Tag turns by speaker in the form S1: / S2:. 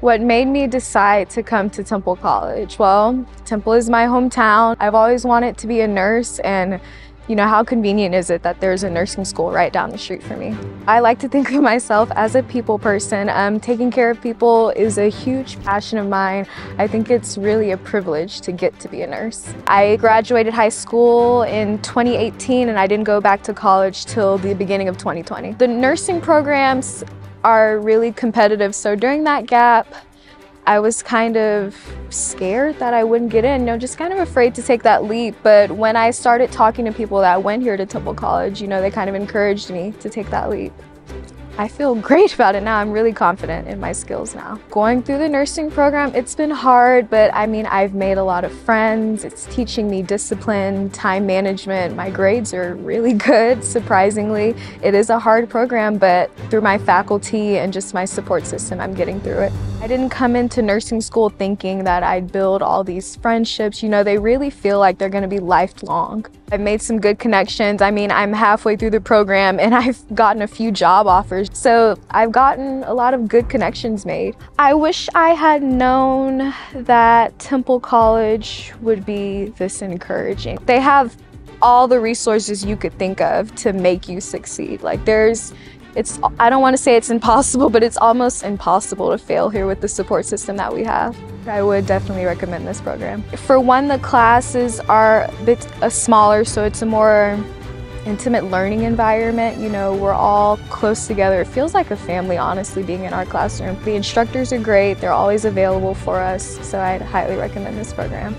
S1: What made me decide to come to Temple College? Well, Temple is my hometown. I've always wanted to be a nurse and you know, how convenient is it that there's a nursing school right down the street for me? I like to think of myself as a people person. Um, taking care of people is a huge passion of mine. I think it's really a privilege to get to be a nurse. I graduated high school in 2018 and I didn't go back to college till the beginning of 2020. The nursing programs are really competitive, so during that gap, I was kind of scared that I wouldn't get in, you know, just kind of afraid to take that leap. But when I started talking to people that went here to Temple College, you know, they kind of encouraged me to take that leap. I feel great about it now. I'm really confident in my skills now. Going through the nursing program, it's been hard, but I mean, I've made a lot of friends. It's teaching me discipline, time management. My grades are really good, surprisingly. It is a hard program, but through my faculty and just my support system, I'm getting through it. I didn't come into nursing school thinking that I'd build all these friendships. You know, they really feel like they're gonna be lifelong. I've made some good connections. I mean, I'm halfway through the program and I've gotten a few job offers. So I've gotten a lot of good connections made. I wish I had known that Temple College would be this encouraging. They have all the resources you could think of to make you succeed. Like there's it's I don't want to say it's impossible, but it's almost impossible to fail here with the support system that we have. I would definitely recommend this program. For one, the classes are a bit uh, smaller, so it's a more intimate learning environment. You know, we're all close together. It feels like a family, honestly, being in our classroom. The instructors are great. They're always available for us, so I'd highly recommend this program.